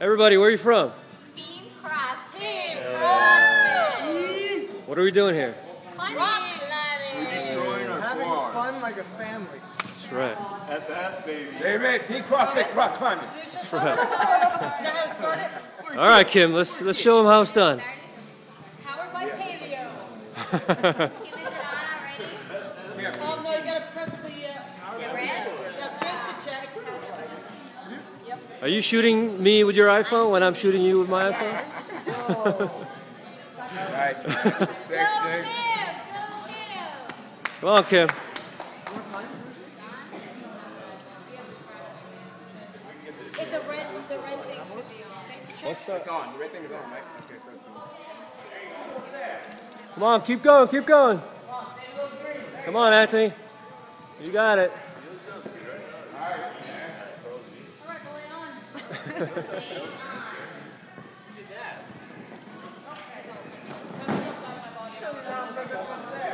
Everybody, where are you from? Team CrossFit. Team CrossFit. What are we doing here? Rock climbing. We're Destroying our Having farm. fun like a family. That's right. That's that, baby. Amen. Team CrossFit rock climbing. That's right. All right, Kim. Let's let's show them how it's done. Powered by Paleo. Kim, is it on already? Um, no, you gotta press the, uh, Is it red? yeah, James can check. Are you shooting me with your iPhone when I'm shooting you with my iPhone? Nice. Go Thanks, Kim! James. Go Kim! Come on, Kim. If the red, the red thing should be on. Same- It's on. The red thing is on, right? Okay, so it's on. Come on, keep going, keep going. Come on, Anthony. You got it. Show down, brother, from there.